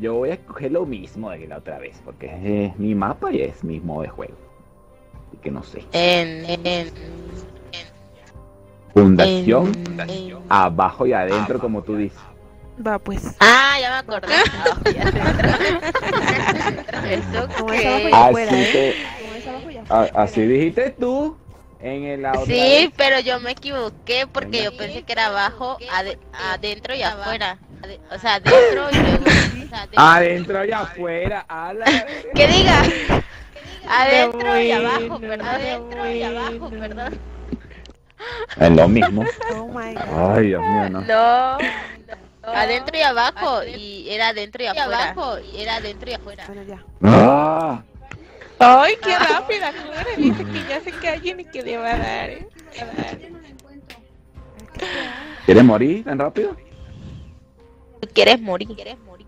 Yo voy a escoger lo mismo de la otra vez, porque es mi mapa y es mi modo de juego. Así que no sé. En, en, en, Fundación, en- abajo y adentro, como tú dices. Va, pues. Ah, ya me acordé. Ah, ¿Eso Como es abajo y qué? afuera, Así ¿eh? que, Como es abajo y a- afuera. así dijiste tú en el la otra Sí, vez. pero yo me equivoqué porque yo pensé que era abajo, ade- adentro y afuera. O sea, adentro y luego. o sea, adentro. Adentro y afuera. a la verga. Que diga. Adentro y abajo, perdón. Adentro y abajo, perdón. Es lo mismo. Oh my god. Ay, Dios mío, no. No. Adentro y abajo y era adentro y afuera. y era adentro y afuera. Bueno, ya. Ah, Ay, qué rápida, Clara. Dice que ya sé que alguien y que le va a dar, ¿eh? Le va a dar. ¿Quieres morir tan rápido? ¿Tú quieres morir?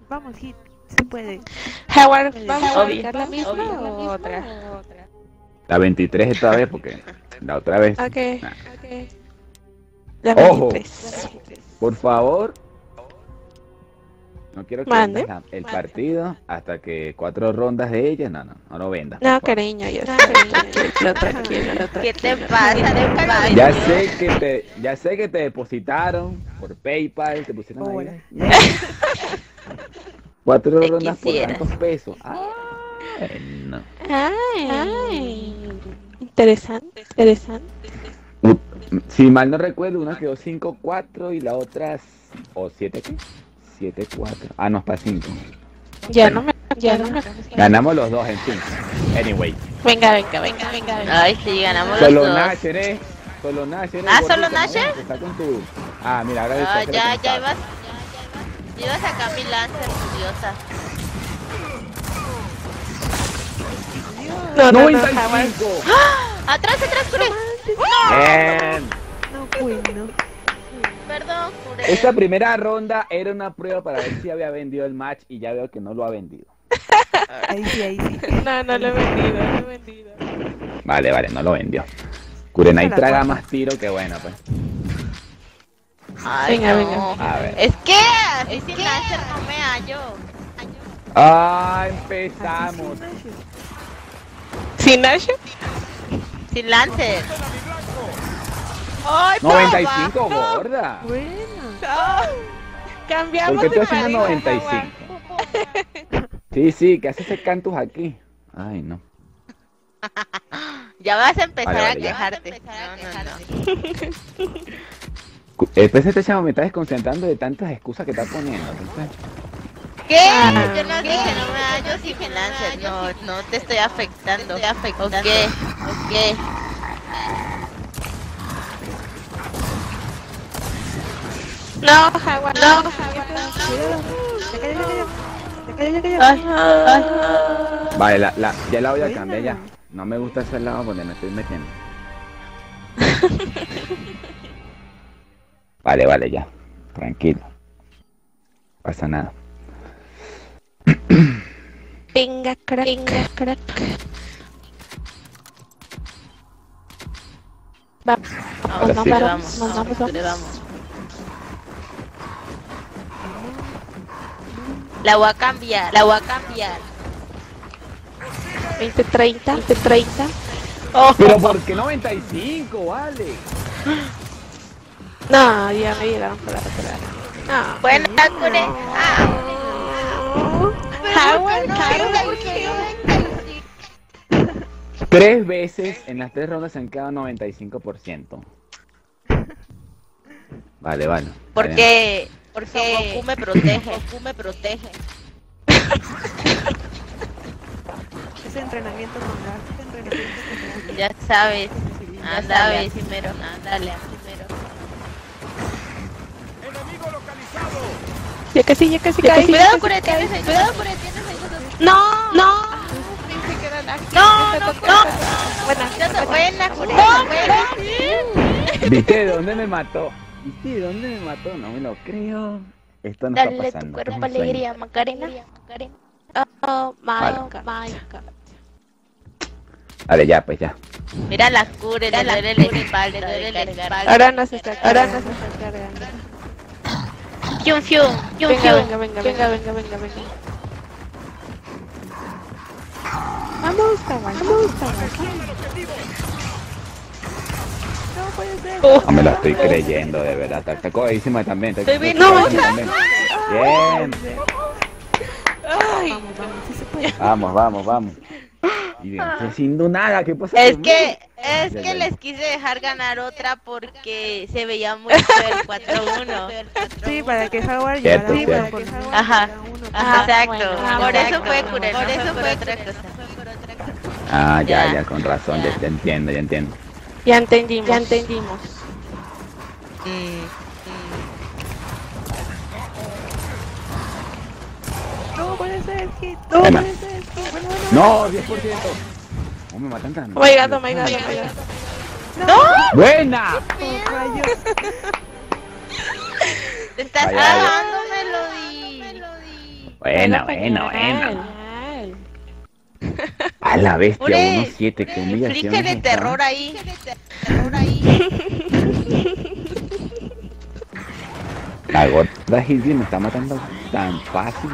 Vamos, Hit. Se puede. Howard, ¿vamos a aplicar la misma obvio. o otra? La 23 esta vez, porque la otra vez. Ok, Nah. ok. La Ojo. 23. Por favor. No quiero que Mande. vendas la- el partido hasta que cuatro rondas de ella. No, no, no lo vendas. por No, favor. cariño, ya está. Tranquilo, tranquilo, ¿Qué te tranquilo. pasa? Nunca lo Ya sé que te, ya sé que te depositaron por PayPal, te pusieron ahí. Hola. Cuatro Te rondas por tantos pesos. Ay, no. Ay, interesante, interesante. Uh, Si mal no recuerdo, una quedó 5-4 y la otra o 7 qué? 7-4. Ah, no, es para 5. Ya no me, ya no me. Ganamos los dos en 5. Anyway. Venga, venga, venga, venga, venga. Ay, sí, ganamos los Solo dos. Nasher, eh. Solo Nasher. eh, Ah, ¿solo ¿no? Nasher? Está con tu... Ah, mira, ahora Ah, ya, ya ibas. Ya ibas a sacar mi lancer, curiosa. No, no, no. 95. Atrás, atrás, Cure. Bien. No, bueno. Perdón. Esta primera ronda era una prueba para ver si había vendido el match y ya veo que no lo ha vendido. Ahí sí, ahí sí. No, no lo he vendido, no lo he vendido. Vale, vale, no lo vendió. Kurenai traga más tiro que bueno, pues. Ay, Venga, no. venga. A ver. Es que así sin lancer no me hallo. Ah, empezamos. ¿Sin Nash? Sin lancer. Ay, 95, papá. gorda. Bueno. Cambiamos ¿Por qué de tú haciendo pareja, 95? Howard. Sí, sí, ¿qué haces ese cantus aquí? Ay, no. Ya vas a empezar Vale, a vale, quejarte. No, no, no. Cu- Después este me está desconcentrando de tantas excusas que está poniendo. entonces- ¿Qué? Ah. Yo no dije no me hallo sin. No, no te estoy afectando. Te estoy afectando. Ok, ok. No, Howard, no, Howard. Ya cayó, ya cayó. Ya cayó, ya cayó. Ay, ay. Vale, la, la, ya la voy a cambiar ya. No me gusta ese lado donde me estoy metiendo. Vale, vale, ya. Tranquilo. No pasa nada. Venga, crack, venga, crack. Vamos, Ahora vamos, sí. vamos, vamos, vamos, vamos, vamos. La voy a cambiar, la voy a cambiar. 20, 30, 20, 30. Pero ¿por qué 95, vale? No, ya me llegaron por la. No. Bueno, Cure. Ah, Howard, Howard, Tres veces en las tres rondas se han quedado 95%. Vale, vale. Vale. porque, porque Goku me protege, Goku me protege. Ese entrenamiento con gas. Ese entrenamiento con gas. Ya sabes, Ya ándale, primero, ándale, primero. Ya casi, ya casi Cuidado, cae. cuidado, Cure, tienes ahí, cuidado, Cure, tienes ahí. No, no. Pensé que era la No, no, no. Buena, Ya buena, buena. ¿Viste de dónde me mató? ¿Viste de dónde me mató? No me lo creo. Esto no está Dale tu pasando. cuerpo es un sueño. alegría, Macarena. Oh my Vale. god, my god. Vale, ya, pues ya. Mira la Cure, le duele la espalda, le duele la espalda. Ahora no se está, ahora no se está cargando. Fium, fium, fium, Venga, fium. venga, venga, venga, venga, venga, venga. Vamos, vamos. No puede ser. Oh. No me lo estoy creyendo, de verdad. Está, cohísima también. Está, Estoy bien. Bien. Ay, Vamos, vamos, sí se puede. Vamos, vamos, vamos. Y no estoy haciendo nada. ¿Qué pasa? Es conmigo? que, es que les quise dejar ganar otra porque se veía muy feo el 4-1. Sí, para que llevara cierto. uno por uno. Ajá. exacto. por eso fue cruel, por eso fue otra cosa. Ah, ya, Ya. ya, con razón. Ya, ya entiendo, ya entiendo. Ya entendimos. Ya entendimos. Mm, No puede ser, Kit. No puede ser, Kit. Bueno, bueno. No, 10%. ¿Cómo me matan tan Oh my god, oh my god, oh my god. ¡Buena! Te estás Vaya, cagando, Melody. Buena, Pero buena, buena. A la bestia, Ure, 1-7. Qué humillación. Inflígele es esta. terror ahí. Terror ahí. La gorda me está matando tan fácil.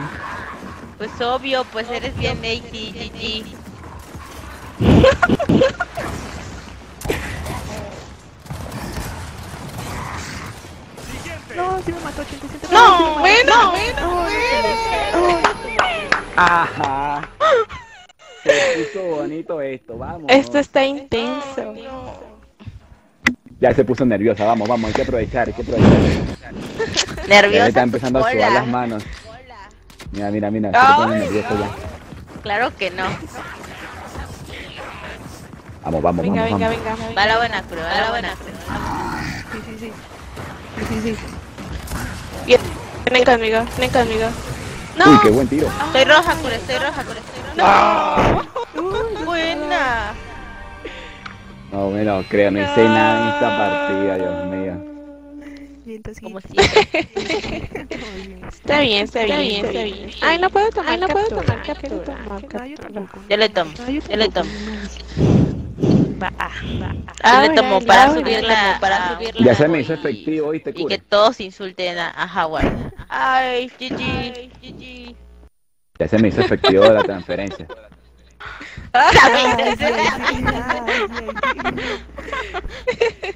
Pues obvio, pues eres bien lady, GG. No, sí me mató 87. No, bueno, Ajá. Se puso bonito esto, vamos. Esto está intenso. Ya se puso nerviosa, vamos, vamos, hay que aprovechar, hay que aprovechar. Ya le Nerviosa. está empezando a sudar las manos. Mira, mira, mira, se pone nervioso ya. Claro que no. Vamos, vamos, Venga, vamos, venga, vamos. venga. Va la buena cruz, va la buena cruz. Sí, sí, sí. Sí, sí, sí. Vienen conmigo, vienen conmigo. Uy, qué buen tiro. Estoy roja, Cure, estoy roja, Cure, estoy Uy, Buena. No me lo creo, no hice nada en esta partida, Dios mío. Como siempre. Muy bien. Está bien, está bien, está bien. Ay, no puedo tomar, no puedo tomar captura. No, yo le tomo. No, yo le tomo. Va, va. Yo le tomo para subirla, para subirla. Ya se me hizo y- efectivo, ¿viste, Y que todos insulten a, a Howard. Ay, GG, GG. Ya se me hizo efectivo la transferencia.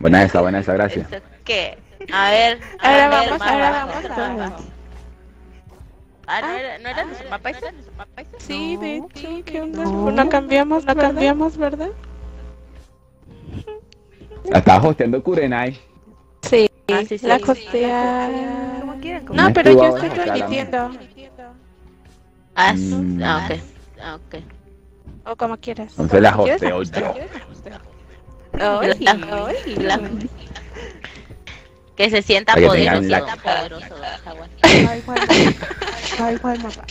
Buena esa, buena esa, gracias. ¿Eso qué? A ver, a Ahora ver, vamos, ahora vamos a ver. Ah, ¿no era, no era nuestro mapa ese? ¿Nuestro mapa ese? Sí, de hecho, ¿qué onda? No. No cambiamos, no cambiamos, ¿verdad? La estaba hosteando Kurenai. Sí, Ah, sí, sí, la sí. costea. Como quieran, como No, pero yo estoy transmitiendo. Ah, Mm. ah, ok. Ah, ok. O como quieras. Entonces la hosteo yo. Que se sienta poderoso, la- poderoso, ¿cuál mapa?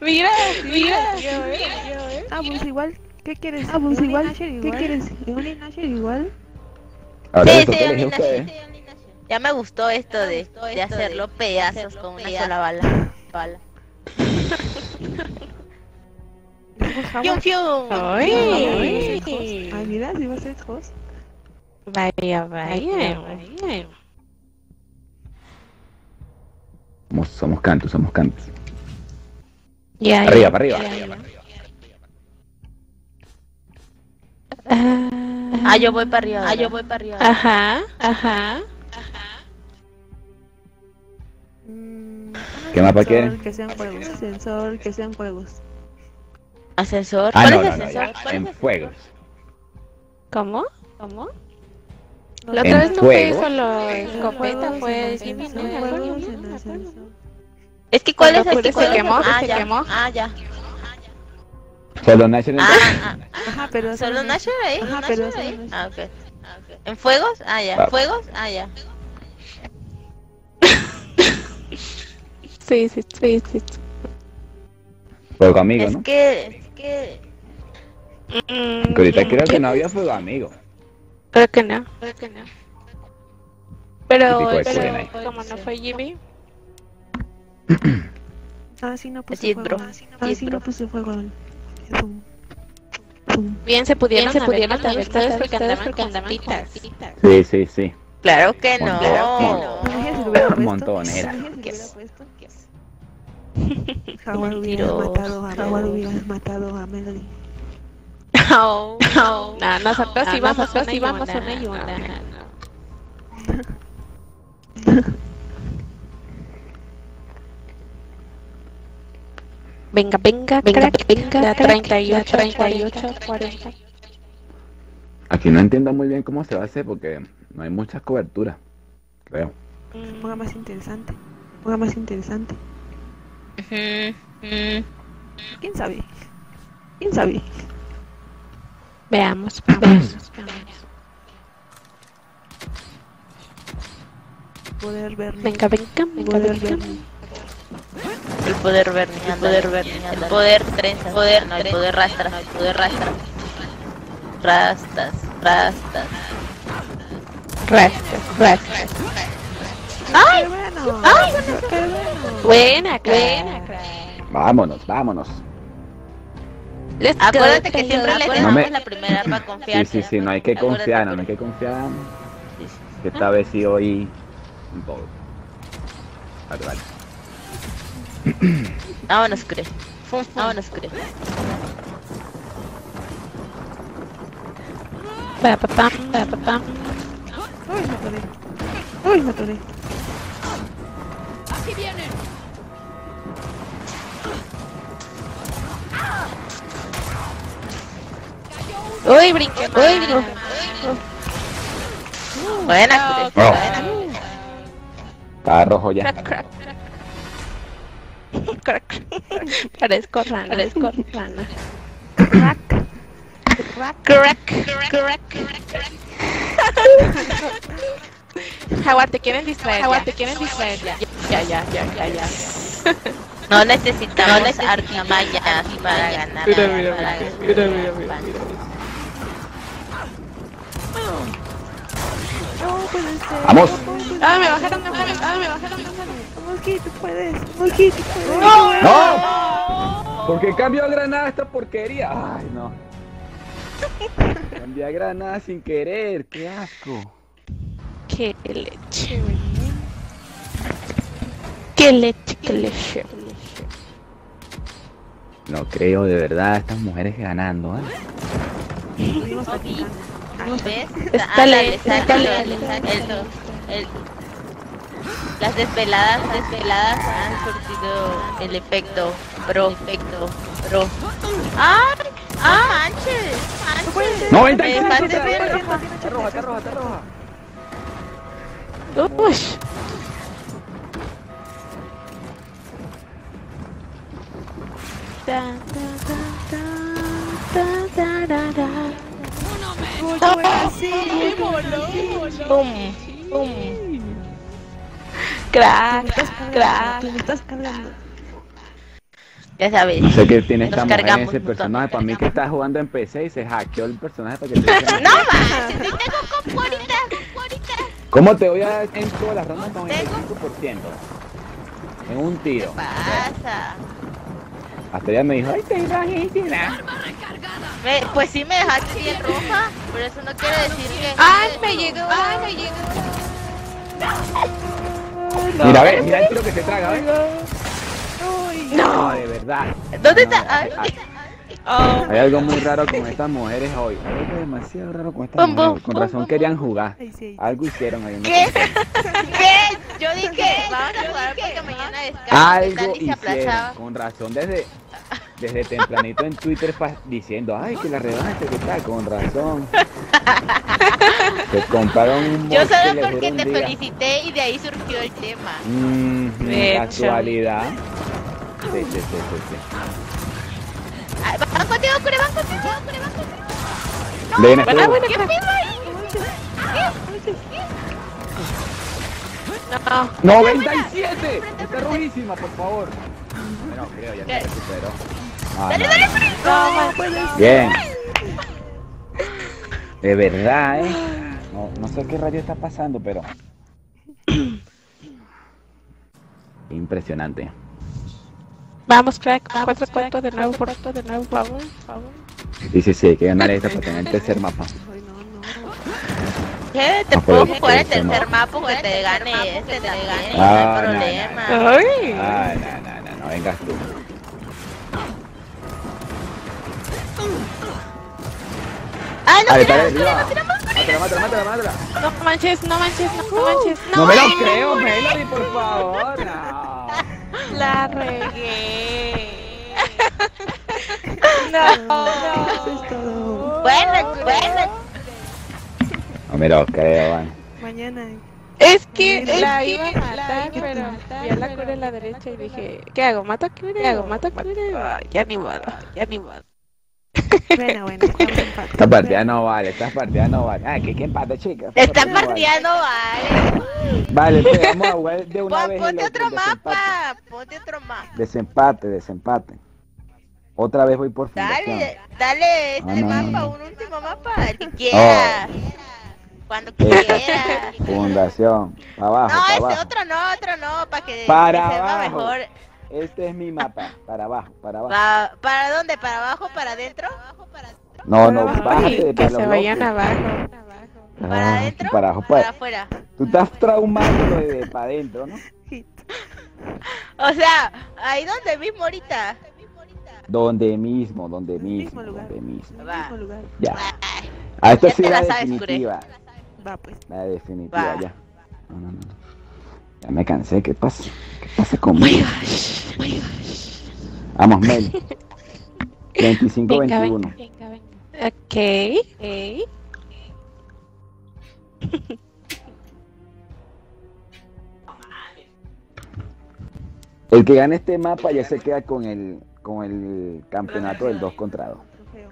Mira, mira. Yo, eh, yo, eh. Ah, pues igual. ¿Qué quieres? Ah, pues igual. ¿Qué quieres? ¿Leonie Nasher igual? Ahora Sí, sí, sí, sí. Ya me gustó esto de, de hacerlo pedazos con una sola bala. bala. Fium, fium. Ay. Ay, mira, si va a ser host. Vaya, vaya, vaya. Somos, somos cantos, somos cantos. Ya, Arriba, ya. para arriba. Ah, Ah, yo voy para arriba. Ah, yo voy para arriba. Ajá, ajá. Mm, ¿Qué mapa ascensor, quieren? Que sean juegos. Ascensor, que sean juegos. Ascensor. Ah, ¿Cuál no, es no, no, ascensor? ya. ¿Cuál En es fuegos. ¿Cómo? ¿Cómo? La otra ¿En vez no fue solo En escopeta, juegos, fue Jimmy, no juegos. Es que cuál es Cuando este? se quemó, Ah, se ya. quemó. Ah, ya. Solo National Ah, entonces. ah, Ajá, pero ¿Solo Nasher ahí? Ajá, ¿Nasher pero. Ah, ok. Ah. ¿En fuegos? Ah, ya. Ah. ¿Fuegos? Ah, ya. Sí, sí, sí, sí. Fuego amigo, Es ¿no? que... Es que... Mm, ahorita creo que no había fuego amigo. Creo que no, creo que no. Pero, pero como no fue Jimmy, Ah, sí, no puse fuego. Ah, sí, no puse fuego. Bien se pudieron, se se pudieron haber ustedes porque andaban con. Sí, sí, sí. Claro que no. Claro Howard hubieras matado a Howard hubieras matado a Melody. No, no, no, nosotros No, íbamos, nosotros íbamos una y una. Venga, venga, venga, venga, 38, 38, 40. Aquí no entiendo muy bien cómo se va a hacer porque no hay muchas coberturas. Creo. Ponga más interesante. Ponga más interesante. ¿Quién sabe? ¿Quién sabe? Veamos, veamos, veamos. Poder ver. Venga, venga, venga, Poder venga. ver. El poder ver, el poder ver, el poder trenza, poder, no, el poder rastra, el poder rastra. Rastas, rastas. Rastas, rastas. ¡Ay! ¡Ay, qué bueno! Buena, buena, crack. Vámonos, vámonos. Let's go, Acuérdate que siempre les No dejamos me- la primera para Sí, confiar. sí, sí, no hay que confiar, no hay que confiar. Que esta vez sí oí un poco. Vale, vale. Vámonos, cree. Vámonos, cree. Pa, pa, pam, pa, pa, pam. ¡Uy, me atoré! ¡Uy, me atoré! Uy, brinqué, uy, brinqué. Buena, cree. Oh. Buena. Está rojo ya. Crack, crack. Crack. Parezco rana, parezco rana. ¡Crack! Crack, crack, crack. Jaguar, te quieren distraer. Jaguar, te quieren distraer. Ya, ya, ya, ya, ya, ya. No necesitamos artimañas para ganar. Mira, mira, para mira, ganar. mira, mira, mira, mira. ¡No puede ser! Vamos. ¡No puede ser! Ah, me bajaron, me bajaron, ah, me bajaron, me bajaron. Monkey, tú puedes! ¡Monkey, tú puedes! ¡No! ¿Por qué cambió a granada esta porquería? Ay, no. Cambié a granada sin querer, qué asco. Qué leche. Qué qué leche. No creo, de verdad, estas mujeres ganando, ¿eh? Las desveladas, desveladas han surtido el efecto, pro, efecto, pro. ¡Ay! ¡Ah, manches! ¡Manches! ¡No, Me 25! dejaste Está ver. roja, está roja, Pum, pum. Crack, crack. Tú me estás cargando. Ya sabes. No sé qué tiene esta mujer en cargamos ese personaje. Para mí que está jugando en PC y se hackeó el personaje para que te digan- ¡No manches! ¡Si tengo compu ahorita! compu ahorita! ¿Cómo te voy a dar en todas las rondas 95%? En un tiro. pasa? Hasta ella me dijo, ay, te imaginas. Me- pues sí me dejaste bien roja, pero eso no quiere decir que... Ay, me llegó, ay, me llegó. Mira, ve, mira el tiro que se traga, ¿ves? No, de verdad. ¿Dónde No, está? Ay, hay- Oh, Hay algo muy raro con estas mujeres hoy. Hay algo demasiado raro con estas mujeres. Con razón querían jugar. Algo hicieron ahí. no ¿Qué? ¿Qué? Yo dije, vamos a jugar porque mañana descanso. Algo hicieron. Con razón desde, desde tempranito en Twitter diciendo, ay, que la revancha, que tal. Con razón. Se compraron un Yo solo porque te día. felicité y de ahí surgió el tema. Mm, De casualidad. Sí, sí, sí, sí, ¿Van contigo, Cure? ¿Van contigo? Cure, van contigo? Ven, Buena, estuvo- buena, ¿Qué ahí? No, 97. Está rojísima, por favor. Bueno, creo, ya se recuperó. Ah, Dale, dale, Cure. No, no puede ser. Bien. De verdad, ¿eh? No, no sé qué radio está pasando, pero... Impresionante. vamos, crack. Cuatro, cuatro de nuevo, por de nuevo, por favor, favor. Sí, sí, sí, hay que ganar esta para tener el tercer mapa. Ay, no, no. ¿Qué? Te No, puedo jugar el tercer mapa que te gane este también, Ah, no hay no, no, problema. Ay. Ah, no, no, no, no vengas tú. ¡Ah, no, dale, mira, arriba. Mátala, mátala, mátala, mátala. No manches, no manches, no, no manches. No me lo creo, Melody, por favor. No. La regué. No, es todo. Bueno, bueno. No me lo creo, man. Mañana. Es que Es la que iba a matar, pero matar, vi a la cura a la derecha y dije, ¿qué hago? ¿Mato a Cure? ¿Qué hago? ¿Mato a Cure? Ay, Ya ni modo, ya ni modo. Bueno, bueno, estamos empate. Esta partida no vale, esta partida no vale. Ah, que que empate, chica. Esta no vale. partida no vale. Vale, pues vamos a jugar de una vez. el Ponte otro desempate. mapa. Ponte otro mapa. Desempate, desempate. Otra vez voy por fundación. Dale, dale este Ah, no, mapa, no. un último mapa, el que quiera. Cuando quiera. Fundación. Para abajo, No, para ese abajo. otro no, otro no, para que Para se vea abajo. mejor. Este es mi mapa. Para abajo, para abajo. Pa- ¿Para dónde? ¿Para abajo? ¿Para adentro? No, no, Para bájate Ay, de que para se los vayan bloques. abajo. ¿Para Ah, adentro? Para abajo, ¿Para para. afuera? Tú estás traumando de, para adentro, ¿no? O sea, ahí donde mismo ahorita. Donde mismo, donde mismo, donde mismo. Va. Ya. Ay, Ah, esto Ya sí te la la sabes, definitiva. Va, pues. La definitiva, Va. ya. No, no, no. Ya me cansé, ¿qué pasa? ¿Qué pasa conmigo? Vamos, Mel. 25-21. Venga, venga, venga, venga. Ok, ok. El que gane este mapa ya se queda con el con el campeonato del 2 contra 2. Trofeo.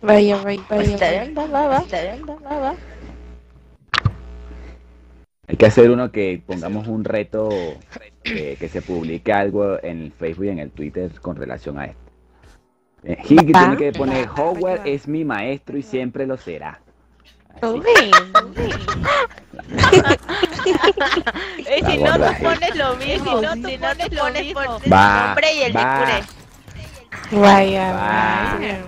Vaya, vaya, vaya. Está vaya. Hay que hacer uno que pongamos un reto eh, que se publique algo en el Facebook y en el Twitter con relación a esto. Eh, Higgy tiene que poner. Howard es mi maestro y siempre lo será. Así. Y si no, tú pones lo mismo. Si no, si no tú pones por tu Va, nombre y el va. Vaya, Va. vaya.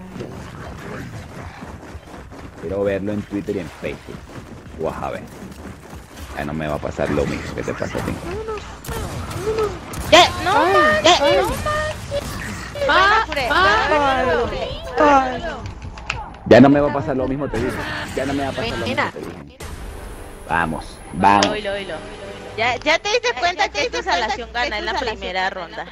Quiero verlo en Twitter y en Facebook. Vas a ver. Ya no me va a pasar lo mismo que te pasa a ti. Ya, no, Ay, ya, ay. no. Ay. Ay. Me va a pasar lo mismo, te dije. Ya no me va a pasar lo mismo, te dije. Vamos, vamos. Oílo, oílo. Ya, ya te diste cuenta que esta salación gana en la primera ronda.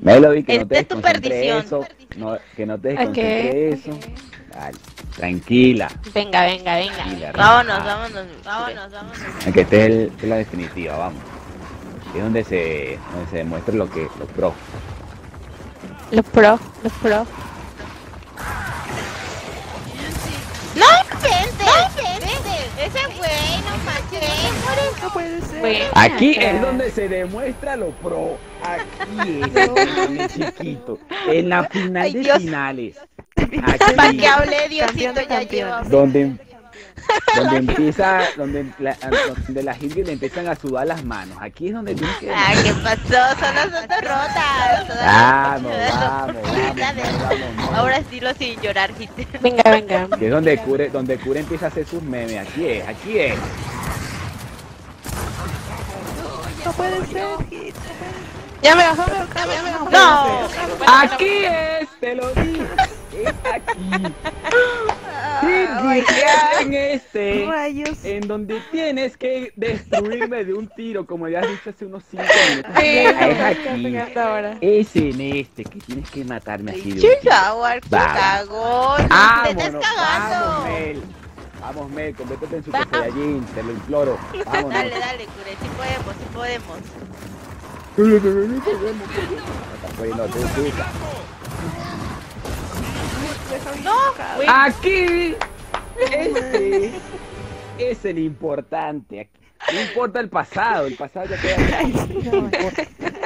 Melody, que no te es tu desconcentre perdición. eso. No, que no te Ok, desconcentre eso. Dale, tranquila. Venga, venga, venga. tranquila Vámonos, vámonos, vámonos, vámonos. Aunque esta es, el- esta es la definitiva, vamos. Es donde se, donde se demuestra lo que, lo pro. Los pro, los pro. ¡No, gente! ¡No, gente! Ese güey, no manches. No puede ser. Bueno. Aquí es donde se demuestra lo pro. Aquí es, mi chiquito. En la final Ay, de Dios. finales. Para Aquí, que hable Diosito ya lleva. donde, donde empieza, donde, la, donde le empiezan a sudar las manos. Aquí es donde tienes que Ah, ¿qué pasó? Son las dos rotas. Vamos, vamos, vamos. Ahora sí lo sin llorar, gente. Venga, venga. Que es donde Cure, donde Cure empieza a hacer sus memes. Aquí es, aquí es. No puede ser. Hit. Ya me bajó, me bajó, ya me bajó. No. Aquí es, te lo digo. Es aquí. Ay, en este. Rayos. En donde tienes que destruirme de un tiro, como ya has dicho hace unos 5 minutos. Sí, es aquí. en este que tienes que matarme así de. Te estás cagando. vamos, Mel. Vamos, Mel, conviértete en Super Saiyajin, te lo imploro. Vámonos. Dale, dale, Cure, sí podemos, sí podemos. No, Aquí, este es el importante. No importa el pasado, el pasado ya queda. No.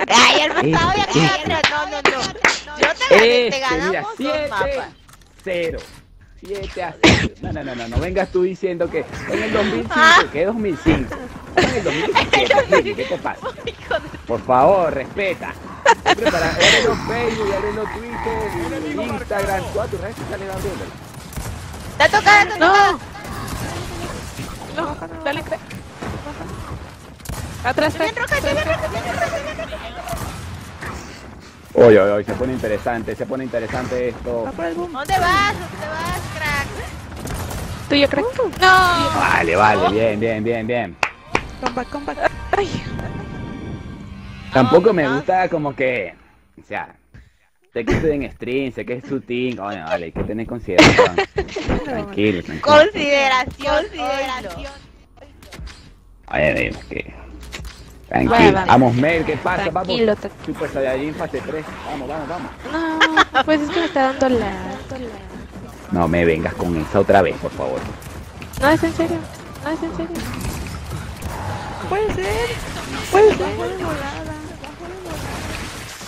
Ay, el pasado ya Este, queda atrás. No, no, no. Yo te te Este, mira, ganamos dos 7 mapas. 0. 7 a 0. No, no, no, no, no vengas tú diciendo que en el 2005, Ah. que 2005. En el 2017, ¿qué te pasa? Por favor, respeta. Siempre para abriendo Facebook, abriendo Twitter, Instagram, todas tus redes sociales abriéndolas. ¡Está tocando! No. No, dale, crack. Atrás, atrás. Oye, oye, oye, se pone interesante, se pone interesante esto. Va por el boom. ¿Dónde vas? ¿Dónde vas, crack? Tuyo, crack. No. Vale, vale, bien, bien, bien, bien. Comeback, comeback. Ay. Tampoco me no. gusta como que, o sea, sé que estoy en stream, sé que es su team, oye, vale, hay que tener consideración. Tranquilo, tranquilo. Consideración, consideración. Oye, dime que... Tranquilo. Vale. Vamos, Mel, ¿qué pasa, Tranquilo, vamos? Super Saiyajin fase 3. Vamos, vamos, vamos. No, pues es que me está dando la... No me vengas con esa otra vez, por favor. No, es en serio. No, es en serio. Puede ser. Puede ser. Bajo de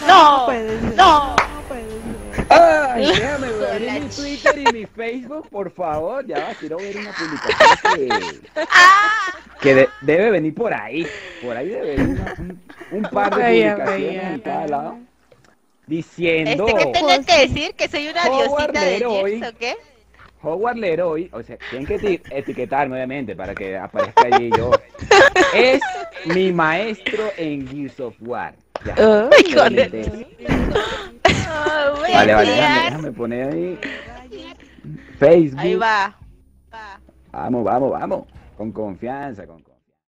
No, puede ser. no. No puede ser. Ay, déjame abrir mi Twitter y mi Facebook, por favor. Ya va, quiero ver una publicación que, que de- debe venir por ahí. Por ahí debe venir una- un, un par de Vaya, publicaciones vaya. en cada lado. Diciendo Este, ¿qué tengo que decir? ¿Que soy una Howard diosita de Leroy. Gears o qué? Howard Leroy, o sea, tienen que eti- etiquetarme obviamente para que aparezca allí yo. Es mi maestro en Gears of War. Ya. Ah, voy a Vale, vale, déjame, déjame poner ahí. Facebook. Ahí va. va. Vamos, vamos, vamos. Con confianza, con confianza.